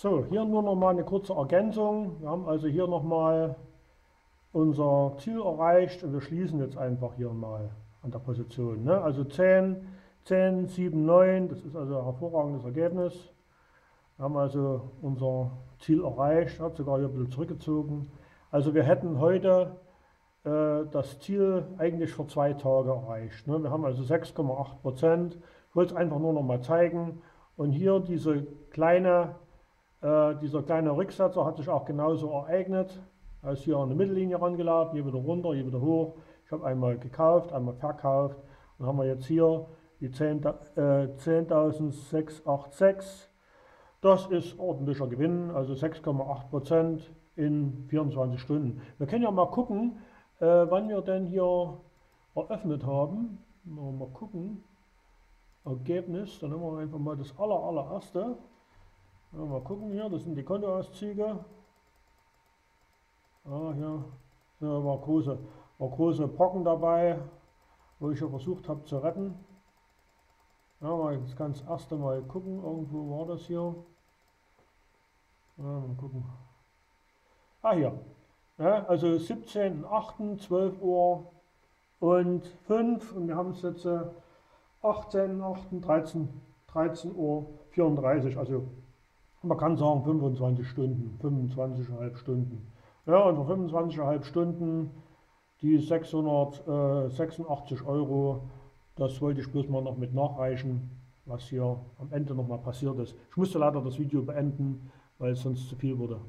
So, hier nur noch mal eine kurze Ergänzung. Wir haben also hier noch mal unser Ziel erreicht und wir schließen jetzt einfach hier mal an der Position. Ne? Also 10, 10, 7, 9, das ist also ein hervorragendes Ergebnis. Wir haben also unser Ziel erreicht, hat sogar hier ein bisschen zurückgezogen. Also wir hätten heute äh, das Ziel eigentlich für zwei Tage erreicht. Ne? Wir haben also 6,8 Prozent. Ich wollte es einfach nur noch mal zeigen. Und hier diese kleine, äh, dieser kleine Rücksetzer hat sich auch genauso ereignet. Er ist hier an der Mittellinie rangelaufen, hier wieder runter, hier wieder hoch. Ich habe einmal gekauft, einmal verkauft. Und haben wir jetzt hier die 10.686. Äh, das ist ordentlicher Gewinn, also 6,8 Prozent in 24 Stunden. Wir können ja mal gucken, äh, wann wir denn hier eröffnet haben. Mal gucken. Ergebnis, dann nehmen wir einfach mal das aller, allererste. Mal gucken hier, das sind die Kontoauszüge. Ja, hier ja, war, große, war große Brocken dabei, wo ich ja versucht habe zu retten. Ja, mal das ganz erste Mal gucken, irgendwo war das hier. Ja, mal gucken. Ah, hier. Ja, also 17.8., 12 Uhr und 5 und wir haben es jetzt äh, 18.8., 13, 13 Uhr 34, also man kann sagen 25 Stunden, 25,5 Stunden. Ja, und für 25,5 Stunden die 686 Euro, das wollte ich bloß mal noch mit nachreichen, was hier am Ende nochmal passiert ist. Ich musste leider das Video beenden, weil es sonst zu viel wurde.